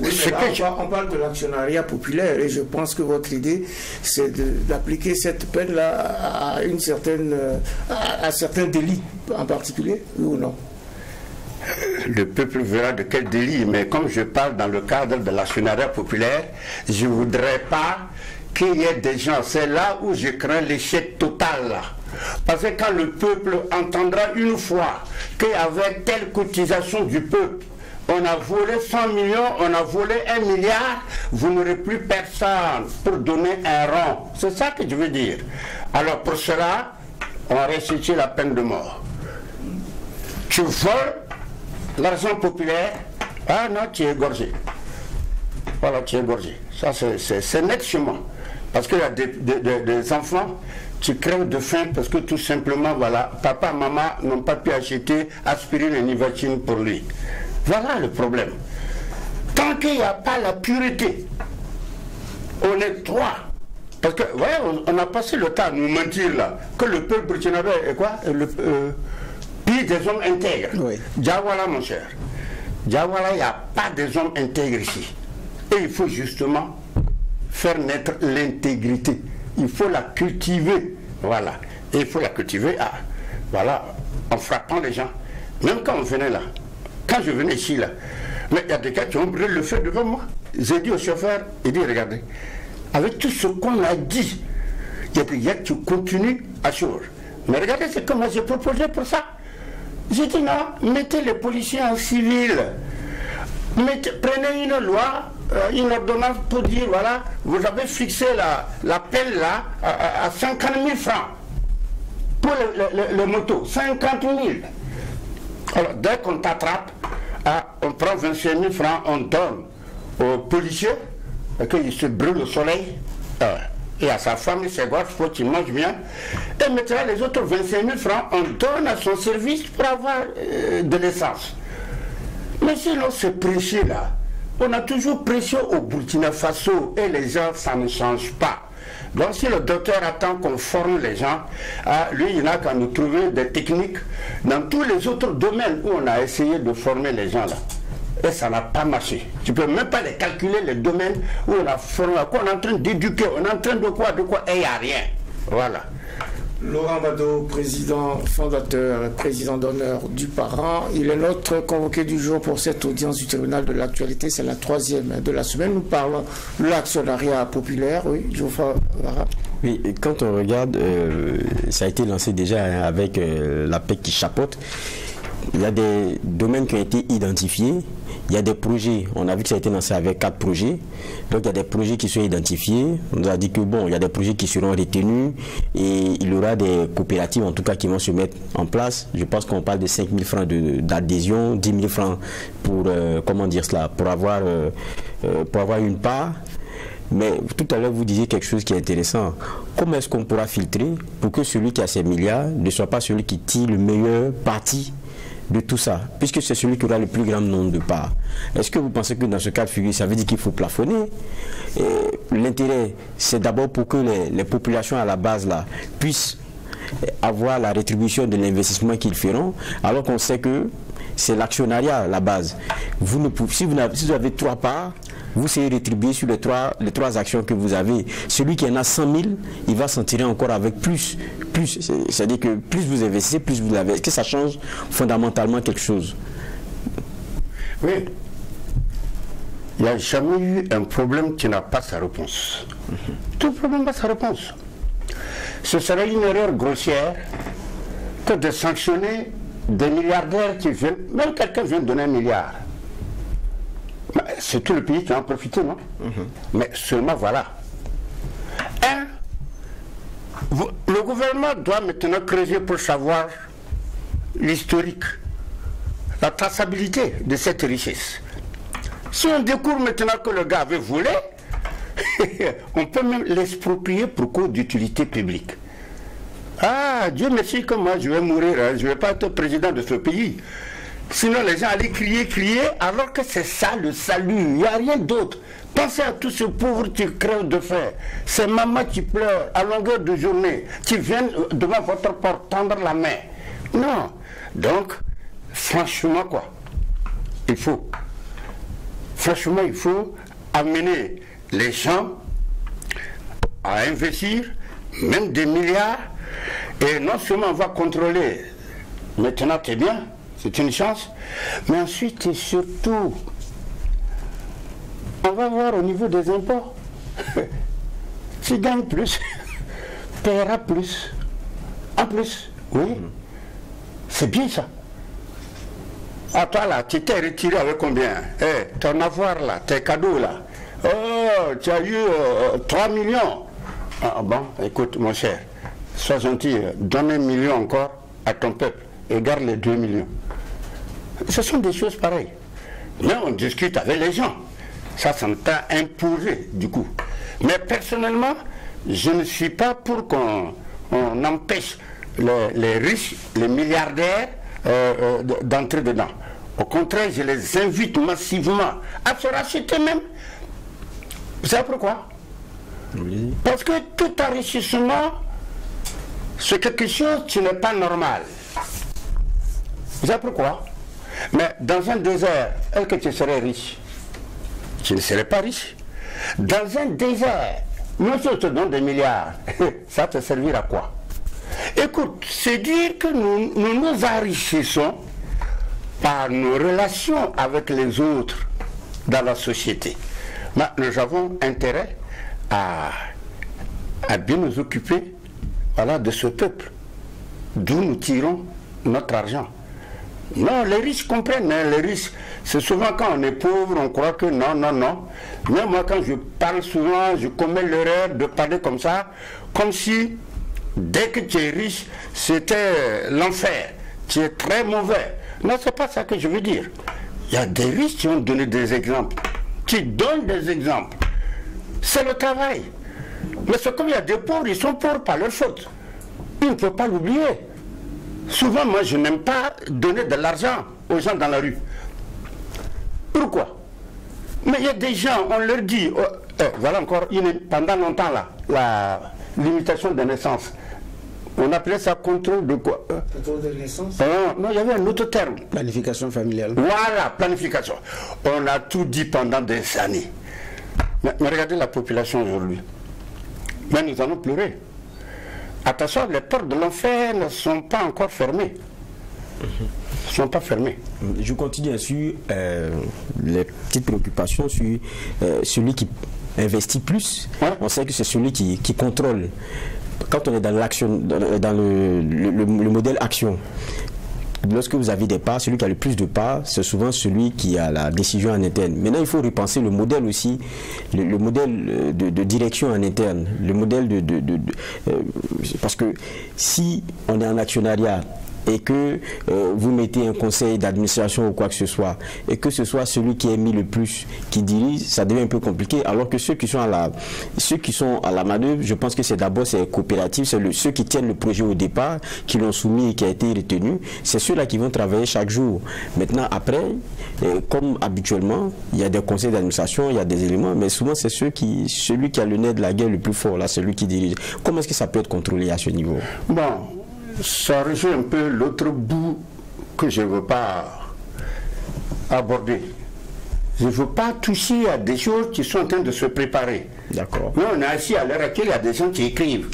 On, parle de l'actionnariat populaire et je pense que votre idée, c'est d'appliquer cette peine-là à, une certaine, à, certains délits en particulier, ou non? Le peuple verra de quel délit, mais comme je parle dans le cadre de l'actionnariat populaire, je ne voudrais pas qu'il y ait des gens, c'est là où je crains l'échec total. Parce que quand le peuple entendra une fois qu'avec telle cotisation du peuple, on a volé 100 millions, on a volé 1 milliard, vous n'aurez plus personne pour donner un rang. C'est ça que je veux dire. Alors pour cela, on restitue la peine de mort. Tu voles l'argent populaire, ah non, tu es égorgé. Voilà, tu es égorgé. Ça, c'est net chez moi. Parce qu'il y a des, enfants qui crèvent de faim parce que tout simplement, voilà, papa, maman n'ont pas pu acheter aspirine et nivatine pour lui. Voilà le problème. Tant qu'il n'y a pas la purité, on est trois. Parce que, voyez, on, a passé le temps à nous mentir là, que le peuple burkinabé est quoi le, euh, des hommes intègres. Oui. Diawala, mon cher. Diawala, il n'y a pas des hommes intègres ici. Et il faut justement faire naître l'intégrité. Il faut la cultiver. Voilà. Et il faut la cultiver à, voilà, en frappant les gens. Même quand on venait là, quand je venais ici là, Mais il y a des cas qui ont brûlé le feu devant moi. J'ai dit au chauffeur, il dit, regardez, avec tout ce qu'on a dit, il y a des gars qui continuent à jour. Mais regardez ce que moi j'ai proposé pour ça. J'ai dit non, mettez les policiers en civil. prenez une loi, euh, une ordonnance pour dire, voilà, vous avez fixé la, la peine là à, 50 000 francs pour les motos. 50 000. Alors, dès qu'on t'attrape, ah, on prend 25 000 francs, on donne aux policiers, et qu'ils se brûlent au soleil. Ah, et à sa femme ses gosses, il faut qu'il mange bien. Et maintenant, les autres 25 000 francs, on donne à son service pour avoir euh, de l'essence. Mais sinon, ce prêcher-là, on a toujours prêché au Burkina Faso et les gens, ça ne change pas. Donc si le docteur attend qu'on forme les gens, ah, lui, il n'a qu'à nous trouver des techniques dans tous les autres domaines où on a essayé de former les gens là. Et ça n'a pas marché. Tu ne peux même pas les calculer, les domaines où on a formé, quoi on est en train d'éduquer, on est en train de quoi, de quoi, et il n'y a rien. Voilà. Laurent Bado, président fondateur, président d'honneur du parent. Il est notre convoqué du jour pour cette audience du tribunal de l'actualité. C'est la troisième de la semaine. Nous parlons de l'actionnariat populaire. Oui, Geoffroy Oui, quand on regarde, euh, ça a été lancé déjà avec euh, la PEC qui chapeaute. Il y a des domaines qui ont été identifiés il y a des projets, on a vu que ça a été lancé avec quatre projets. Donc il y a des projets qui sont identifiés. On nous a dit que bon, il y a des projets qui seront retenus et il y aura des coopératives en tout cas qui vont se mettre en place. Je pense qu'on parle de 5 000 francs d'adhésion, 10 000 francs pour, euh, comment dire cela, pour avoir, euh, euh, pour avoir une part. Mais tout à l'heure, vous disiez quelque chose qui est intéressant. Comment est-ce qu'on pourra filtrer pour que celui qui a ces milliards ne soit pas celui qui tire le meilleur parti de tout ça, puisque c'est celui qui aura le plus grand nombre de parts. Est-ce que vous pensez que dans ce cas de figure, ça veut dire qu'il faut plafonner? L'intérêt, c'est d'abord pour que les, populations à la base là puissent avoir la rétribution de l'investissement qu'ils feront, alors qu'on sait que c'est l'actionnariat la base. Si, vous si vous avez trois parts, vous serez rétribué sur les trois, les trois actions que vous avez. Celui qui en a 100 000, il va s'en tirer encore avec plus. plus C'est-à-dire que plus vous investissez, plus vous l'avez. Est-ce que ça change fondamentalement quelque chose? Oui. Il n'y a jamais eu un problème qui n'a pas sa réponse. Tout problème a sa réponse. Ce serait une erreur grossière que de sanctionner des milliardaires qui viennent, même quelqu'un vient donner un milliard. C'est tout le pays qui en a profité, non mhm. Mais seulement voilà. Un, le gouvernement doit maintenant creuser pour savoir l'historique, la traçabilité de cette richesse. Si on découvre maintenant que le gars avait volé, on peut même l'exproprier pour cause d'utilité publique. Ah, Dieu merci que moi je vais mourir, hein. je ne vais pas être président de ce pays. Sinon, les gens allaient crier, crier, alors que c'est ça le salut. Il n'y a rien d'autre. Pensez à tous ces pauvres qui crèvent de faim. Ces mamans qui pleurent à longueur de journée, qui viennent devant votre porte tendre la main. Non. Donc, franchement, quoi, il faut. Franchement, il faut amener les gens à investir, même des milliards, et non seulement on va contrôler, maintenant c'est bien, c'est une chance. Mais ensuite et surtout, on va voir au niveau des impôts. S'il gagne plus, paiera plus. En plus, oui. C'est bien ça. Ah, toi là, tu t'es retiré avec combien? Eh, ton avoir là, tes cadeaux là. Oh, tu as eu 3 euh, millions. Ah bon, écoute mon cher, sois gentil, donne un million encore à ton peuple et garde les 2 millions. Ce sont des choses pareilles. Mais on discute avec les gens. Ça, ça t'a imposé, du coup. Mais personnellement, je ne suis pas pour qu'on empêche les, riches, les milliardaires euh, euh, d'entrer dedans. Au contraire, je les invite massivement à se racheter même. Vous savez pourquoi? Parce que tout enrichissement, c'est quelque chose qui n'est pas normal. Vous savez pourquoi? Mais dans un désert, est-ce que tu serais riche? Tu ne serais pas riche. Dans un désert, nous si te donne des milliards, ça te servira à quoi? Écoute, c'est dire que nous, nous, nous enrichissons par nos relations avec les autres dans la société. Mais nous avons intérêt à, à bien nous occuper voilà, de ce peuple, d'où nous tirons notre argent. Non, les riches comprennent, mais les riches, c'est souvent quand on est pauvre, on croit que non, non, non. Mais moi, quand je parle souvent, je commets l'erreur de parler comme ça, comme si dès que tu es riche, c'était l'enfer. Tu es très mauvais. Non, c'est pas ça que je veux dire. Il y a des riches qui ont donné des exemples. Qui donnent des exemples. C'est le travail. Mais c'est comme il y a des pauvres, ils sont pauvres par leur faute. Il ne faut pas l'oublier. Souvent, moi, je n'aime pas donner de l'argent aux gens dans la rue. Pourquoi? Mais il y a des gens, on leur dit, oh, eh, voilà encore, pendant longtemps là, la limitation de naissance. On appelait ça contrôle de quoi euh, Contrôle de naissance? Non, il y avait un autre terme. Planification familiale. Voilà, planification. On a tout dit pendant des années. Mais, mais regardez la population aujourd'hui. Mais nous allons pleurer. Attention, les portes de l'enfer ne sont pas encore fermées. Ne sont pas fermées. Je continue sur euh, les petites préoccupations sur euh, celui qui investit plus. On sait que c'est celui qui, qui contrôle. Quand on est dans l'action, dans, dans le, le- le- le modèle action, lorsque vous avez des parts, celui qui a le plus de parts, c'est souvent celui qui a la décision en interne. Maintenant, il faut repenser le modèle aussi, le, le modèle euh, de, direction en interne, le modèle de- euh, parce que si on est en actionnariat et que euh, vous mettez un conseil d'administration ou quoi que ce soit, et que ce soit celui qui est mis le plus qui dirige, ça devient un peu compliqué. Alors que ceux qui sont à la, ceux qui sont à la manœuvre, je pense que c'est d'abord ces coopératives, c'est ceux qui tiennent le projet au départ, qui l'ont soumis et qui a été retenu, c'est ceux-là qui vont travailler chaque jour. Maintenant, après, euh, comme habituellement, il y a des conseils d'administration, il y a des éléments, mais souvent c'est ceux qui, celui qui a le nez de la guerre le plus fort, là, celui qui dirige. Comment est-ce que ça peut être contrôlé à ce niveau? Bon, ça rejoint un peu l'autre bout que je ne veux pas aborder. Je ne veux pas toucher à des choses qui sont en train de se préparer. D'accord. Nous, on est assis à l'heure actuelle, il y a des gens qui écrivent,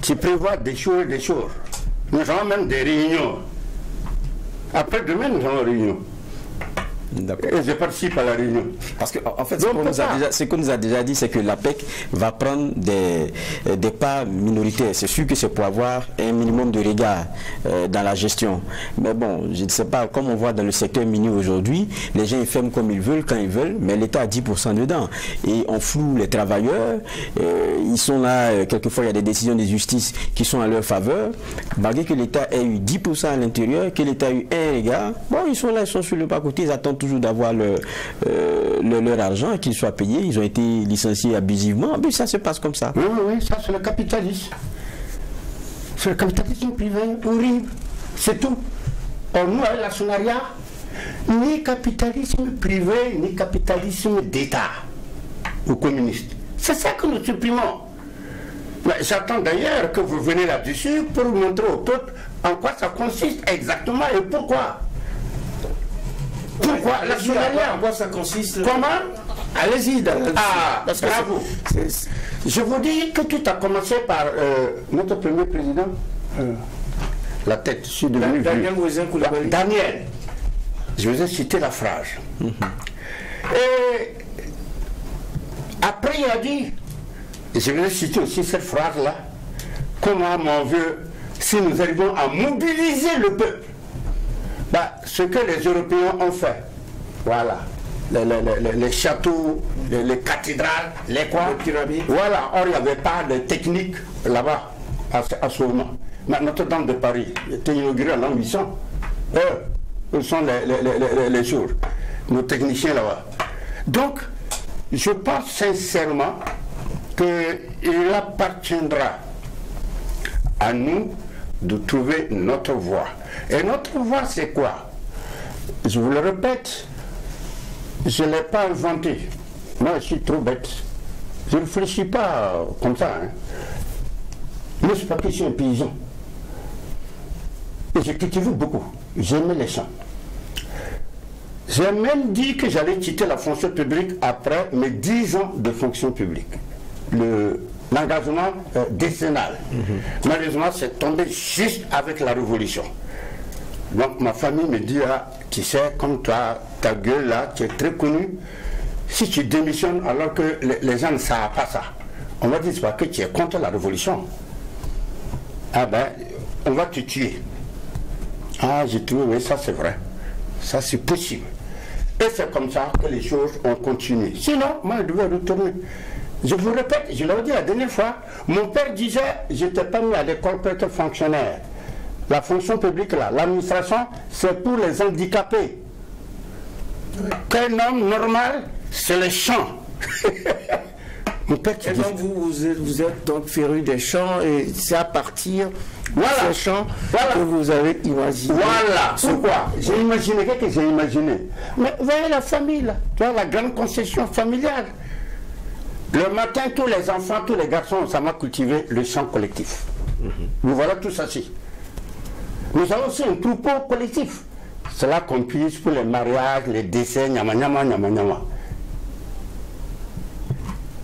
qui prévoient des choses, des choses. Nous avons même des réunions. Après demain, nous avons une réunion. D'accord. Et je participe à la réunion. Parce que en fait, ce qu'on nous, a déjà- ce qu'on nous a déjà dit, c'est que l'APEC va prendre des, euh, des parts minoritaires. C'est sûr que c'est pour avoir un minimum de regard euh, dans la gestion. Mais bon, je ne sais pas, comme on voit dans le secteur minier aujourd'hui, les gens ils ferment comme ils veulent, quand ils veulent, mais l'État a 10% dedans. Et on floue les travailleurs. euh, ils sont là, euh, quelquefois il y a des décisions de justice qui sont à leur faveur. Malgré que l'État ait eu 10% à l'intérieur, que l'État ait eu un regard, bon, ils sont là, ils sont sur le bas-côté, ils attendent d'avoir leur, euh, leur, argent, qu'ils soient payés. Ils ont été licenciés abusivement. Mais ça se passe comme ça. Oui, oui, ça c'est le capitalisme. C'est le capitalisme privé, horrible. C'est tout. Or, nous, avec l'actionnariat, ni capitalisme privé, ni capitalisme d'État ou communiste. C'est ça que nous supprimons. J'attends d'ailleurs que vous venez là-dessus pour montrer au peuple en quoi ça consiste exactement et pourquoi. Pourquoi En l'actionnariat quoi ça consiste Comment Allez-y. Ah, parce que bravo. Je vous dis que tout a commencé par euh, notre premier président. euh, la tête, je suis devenu Daniel Koulibaly. Daniel. Je vous ai cité la phrase. Et après, il a dit, et je vous ai cité aussi cette phrase-là, comment, mon vieux, si nous arrivons à mobiliser le peuple, bah, ce que les Européens ont fait, voilà, les, les- les- les- châteaux, les, les cathédrales, les quoi, Les pyramides. voilà, or il n'y avait pas de technique là-bas à, ce- à ce moment. Mais Notre-Dame de Paris était inaugurée en l'an 800. Eux, eux sont les, les, les, les- les jours, nos techniciens là-bas. Donc, je pense sincèrement qu'il appartiendra à nous de trouver notre voie. Et notre voie, c'est quoi? Je vous le répète, je ne l'ai pas inventé. Moi, je suis trop bête. Je ne réfléchis pas comme ça. Hein. Moi, je suis pas que je suis un paysan. Et j'ai cultivé beaucoup. J'aimais les champs. J'ai même dit que j'allais quitter la fonction publique après mes 10 ans de fonction publique. Le- L'engagement euh, décennal. Malheureusement, c'est tombé juste avec la révolution. Donc ma famille me dit, ah, tu sais, comme toi, ta gueule là, tu es très connu. Si tu démissionnes alors que les, gens ne savent pas ça, on va dire que tu es contre la révolution. Ah ben, on va te tuer. Ah, j'ai trouvé, oui, ça c'est vrai. Ça c'est possible. Et c'est comme ça que les choses ont continué. Sinon, moi, je devais retourner. Je vous répète, je l'ai dit la dernière fois, mon père disait, j'étais pas mis à l'école pour être fonctionnaire. La fonction publique, là, l'administration, c'est pour les handicapés. Qu'un homme normal, c'est le champ. mon père et donc vous, vous êtes, donc féru des champs et c'est à partir voilà. de ces champs que vous avez imaginé. Voilà. Pourquoi J'ai imaginé, qu'est-ce que j'ai imaginé Mais voyez la famille, là. Tu vois, la grande concession familiale. Le matin, tous les enfants, tous les garçons, ça m'a cultivé le champ collectif. Mhm. Nous voilà tous assis. Nous avons aussi un troupeau collectif. C'est là qu'on puise pour les mariages, les décès, nyama, nyama, nyama, nyama.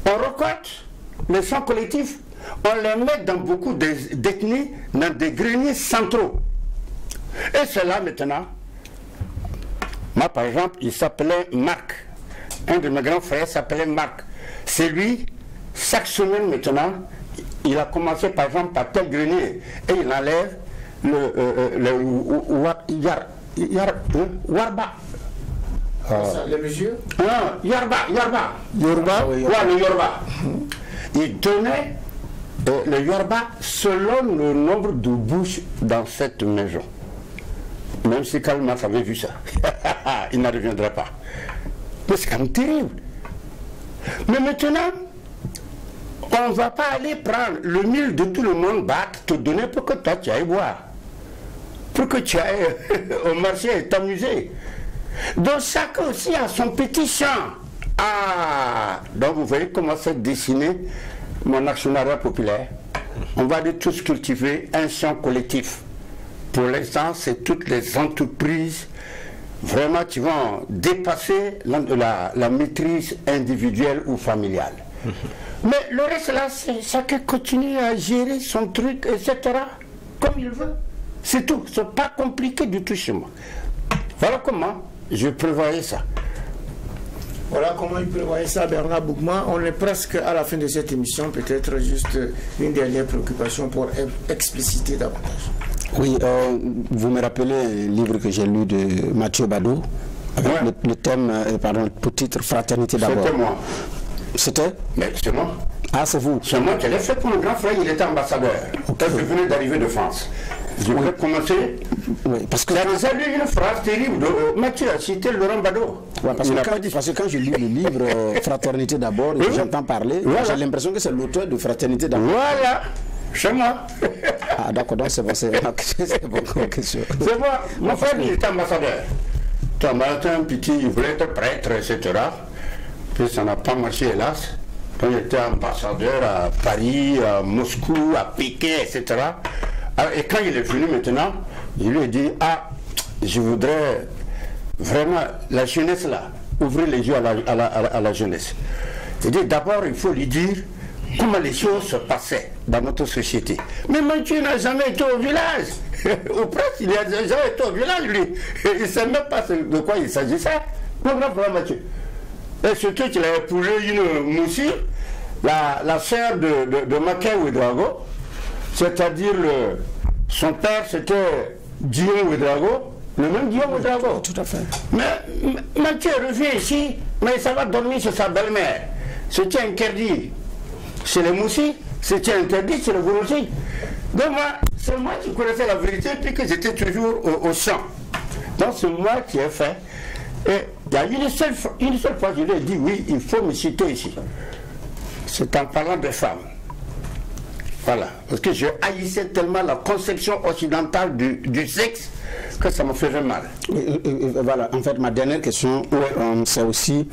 On recote les champs collectifs, on les met dans beaucoup d'ethnies, dans des greniers centraux. Et c'est là maintenant, moi par exemple, il s'appelait Marc. Un de mes grands frères s'appelait Marc. C'est lui, chaque semaine maintenant, il a commencé par exemple par tel grenier et il enlève le, euh, euh, le yar, yar, hein, warba. le monsieur Non, Yarba, Yarba. Yorba ah Oui, le Yorba. Il donnait euh, le Yorba selon le nombre de bouches dans cette maison. Même si Kalmas avait vu ça, il n'en reviendrait pas. Mais c'est quand même terrible. Mais maintenant, on ne va pas aller prendre le mille de tout le monde, battre, te donner pour que toi tu ailles boire. Pour que tu ailles au marché et t'amuser. Donc chacun aussi a son petit champ. Ah Donc vous voyez comment c'est dessiné mon actionnariat populaire. On va de tous cultiver un champ collectif. Pour l'instant, c'est toutes les entreprises vraiment qui vont dépasser la, la, maîtrise individuelle ou familiale. Mais le reste là, c'est chacun continue à gérer son truc, etc. Comme il veut. C'est tout. C'est pas compliqué du tout chez moi. Voilà comment je prévoyais ça. Voilà comment il prévoyait ça, Bernard Bougman. On est presque à la fin de cette émission. Peut-être juste une dernière préoccupation pour expliciter davantage. Oui, euh, vous me rappelez un livre que j'ai lu de Mathieu Badou, avec le, thème, euh, pardon, pour titre Fraternité d'abord. C'était moi. C'était? Mais c'est moi. Ah, c'est vous C'est moi qui l'ai fait pour mon grand frère, il était ambassadeur. Quand je venais d'arriver de France. Je voulais commencer. Oui, parce que. J'avais lu une phrase terrible de euh, Mathieu a cité Laurent Bado. parce, que quand, parce, que quand, je lis le livre Fraternité d'abord et j'entends parler, j'ai l'impression que c'est l'auteur de Fraternité d'abord. Voilà chez moi. ah d'accord, donc c'est bon, c'est bon question. C'est moi, mon frère il était ambassadeur. Toi, un petit, il voulait être prêtre, etc. Puis ça n'a pas marché, hélas. Quand il était ambassadeur à Paris, à Moscou, à Pékin, etc. et quand il est venu maintenant, il lui a dit, ah, je voudrais vraiment la jeunesse là, ouvrir les yeux à la, à la, à la jeunesse. Il dit, d'abord, il faut lui dire comment les choses se passaient dans notre société. Mais Mathieu n'a jamais été au village. au presque, il n'a jamais été au village, lui. Il ne sait même pas de quoi il s'agissait. Frère Mathieu. Et surtout qu'il a épousé une moussie, la, sœur de, de, de Mackay Ouedrago, c'est-à-dire son père c'était Guillaume Ouedrago, le même Guillaume Ouedrago. Tout à fait. Mais Mathieu revient ici, mais ça va dormir chez sa belle-mère. C'était interdit chez les moussis, c'était interdit chez les volontiers. Donc moi, c'est moi qui connaissais la vérité puis que j'étais toujours au, champ. Donc c'est moi qui ai fait. Et il y a une seule, une seule fois, je lui ai dit oui, il faut me citer ici. C'est en parlant des femmes. Voilà. Parce que je haïssais tellement la conception occidentale du, du sexe que ça me faisait mal. voilà, en fait, ma dernière question, euh, c'est aussi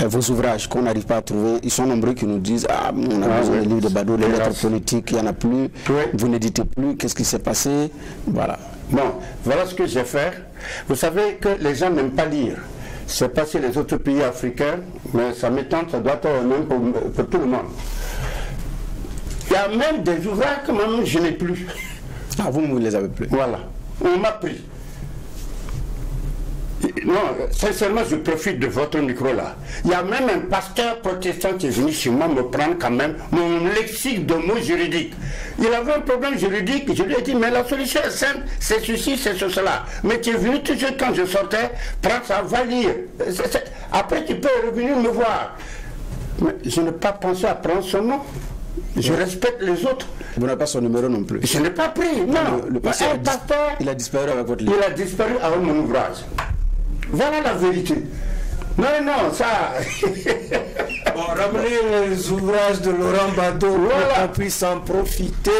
euh, vos ouvrages qu'on n'arrive pas à trouver. Ils sont nombreux qui nous disent Ah, on a ah, besoin des livres de Bado, les lettres politiques, il n'y en a plus, vous n'éditez plus, qu'est-ce qui s'est passé? Voilà. Bon, voilà ce que j'ai fait. Vous savez que les gens n'aiment pas lire. C'est pas si les autres pays africains, mais ça m'étonne, ça doit être même pour, pour tout le monde. Il y a même des ouvrages que moi je n'ai plus. Ah, vous ne les avez plus Voilà. On m'a pris. Non, sincèrement, je profite de votre micro là. Il y a même un pasteur protestant qui est venu chez moi me prendre quand même mon lexique de mots juridiques. Il avait un problème juridique, je lui ai dit, mais la solution est simple, c'est ceci, c'est cela. Mais tu es venu tout de suite quand je sortais, prends ça, va lire. Après, tu peux revenir me voir. Mais je n'ai pas pensé à prendre son nom. Je respecte les autres. Vous n'avez pas son numéro non plus. Je n'ai pas pris, non. Le, pasteur, il a disparu avec votre livre. Il a disparu avec mon ouvrage. Voilà la vérité. Non, non, ça. bon, ramener les ouvrages de Laurent Bado voilà. qu'on puisse en profiter.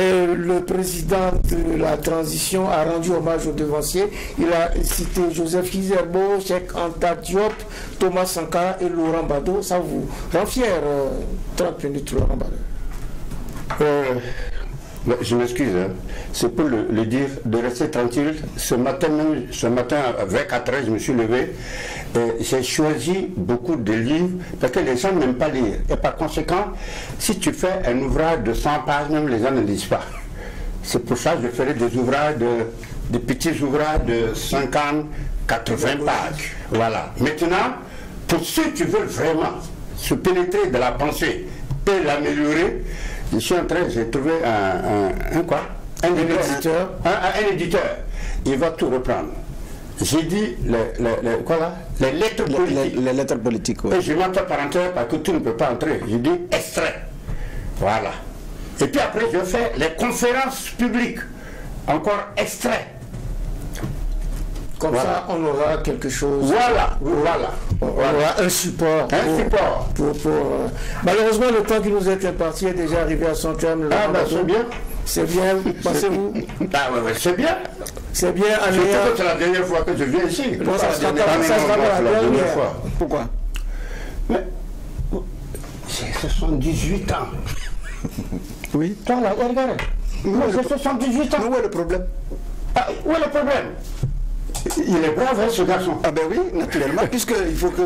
Et le président de la transition a rendu hommage aux devanciers. Il a cité Joseph Kizerbo, Cheikh Anta Diop, Thomas Sankara et Laurent Bado. Ça vous rend fier, 30 euh, minutes, Laurent Bado. Euh, je m'excuse, hein. c'est pour le, dire, de rester tranquille. Ce matin, ce matin, avec 4 je me suis levé j'ai choisi beaucoup de livres parce que les gens n'aiment pas lire. Et par conséquent, si tu fais un ouvrage de 100 pages, même les gens ne lisent pas. C'est pour ça que je ferai des ouvrages, de, des petits ouvrages de 50, 80 pages. Voilà. Maintenant, pour ceux qui veulent vraiment se pénétrer de la pensée et l'améliorer, je suis en train, j'ai trouvé un, quoi? Un, éditeur. Un, éditeur. Il va tout reprendre. J'ai dit les, quoi là? Les lettres politiques. Les, lettres politiques, Et je m'entends par parenthèse parce que tout ne peut pas entrer. J'ai dit extrait. Voilà. Et puis après, je fais les conférences publiques. Encore extrait. Comme ça, on aura quelque chose. Voilà, voilà. On aura un support. Un support. Euh, malheureusement, le temps qui nous est imparti est déjà arrivé à son terme. Ah, ben c'est bien. C'est bien, pensez-vous? Ah, ouais, c'est bien. C'est bien. C'est la dernière fois que je viens ici. Non, ça sera pas la dernière fois. Pourquoi? Mais, j'ai 78 ans. Oui. Toi, là, regarde. J'ai 78 ans. où est le problème? Ah, Où est le problème? Il est brave, hein, ce garçon. Ah ben oui, naturellement, puisqu'il faut que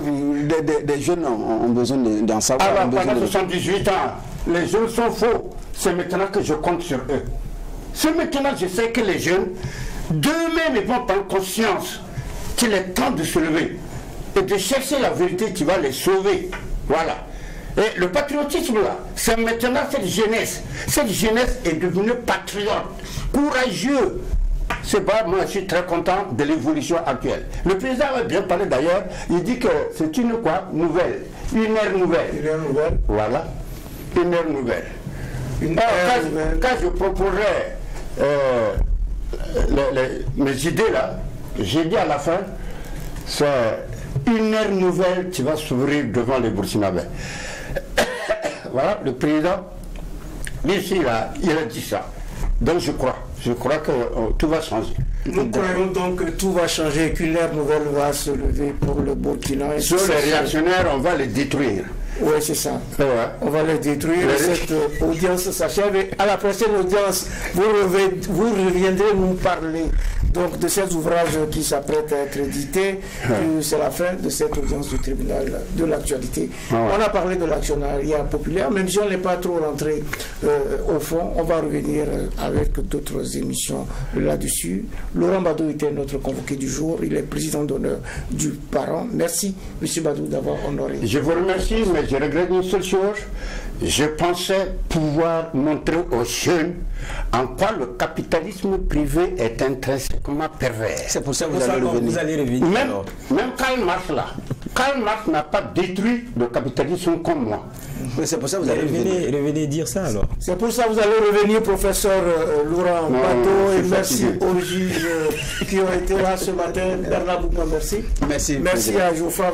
des, jeunes ont, besoin d'en savoir. Alors, pendant 78 ans, les jeunes sont faux. C'est maintenant que je compte sur eux. C'est maintenant que je sais que les jeunes, ne vont prendre conscience qu'il est temps de se lever et de chercher la vérité qui va les sauver. Voilà. Et le patriotisme, là, c'est maintenant cette jeunesse. Cette jeunesse est devenue patriote, courageux, c'est pas, moi je suis très content de l'évolution actuelle. Le président a bien parlé d'ailleurs, il dit que c'est une quoi Nouvelle. Une ère nouvelle. Une ère nouvelle. Voilà. Une ère nouvelle. Une ère quand, nouvelle. quand, je proposerai euh, mes idées là, j'ai dit à la fin, c'est une ère nouvelle qui va s'ouvrir devant les Burkinabés. voilà, le président, ici là, il a dit ça. Donc je crois je crois que euh, tout va changer. Nous croyons donc que tout va changer qu'une ère nouvelle va se lever pour le Burkina. Sur les réactionnaires, on va les détruire. Oui, c'est ça. On va les détruire. Cette euh, audience s'achève. À la prochaine audience, vous, reviendrez nous parler donc de ces ouvrages qui s'apprêtent à être édités. C'est la fin de cette audience du tribunal de l'actualité. Ah on a parlé de l'actionnariat populaire, même si on n'est pas trop rentré euh, au fond. On va revenir euh, avec d'autres émissions là-dessus. Laurent Badou était notre convoqué du jour. Il est président d'honneur du parent. Merci, M. Badou, d'avoir honoré. Je vous remercie, mais je regrette une seule chose. Je pensais pouvoir montrer aux jeunes en quoi le capitalisme privé est intrinsèquement pervers. C'est pour ça que vous, allez, revenir. Vous allez revenir. Même, même Karl Marx là, Karl Marx n'a pas détruit le capitalisme comme moi. c'est pour ça que vous allez revenir, revenir dire ça alors. C'est pour ça que vous allez revenir, professeur euh, Laurent Bateau, et merci aux juges euh, qui ont été là ce matin. Bernard Boucan, merci. Merci. Merci à Geoffroy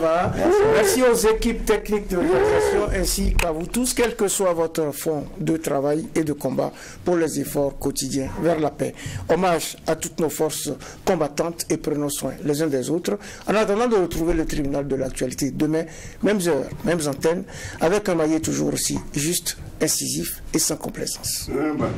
Merci. aux équipes techniques de réalisation ainsi qu'à vous tous, quel que soit votre fond de travail et de combat pour les efforts quotidiens vers la paix. Hommage à toutes nos forces combattantes et prenons soin les uns des autres en attendant de retrouver le tribunal de l'actualité demain, mêmes heures, mêmes antennes, avec un maillet toujours aussi juste, incisif et sans complaisance. Eh ben.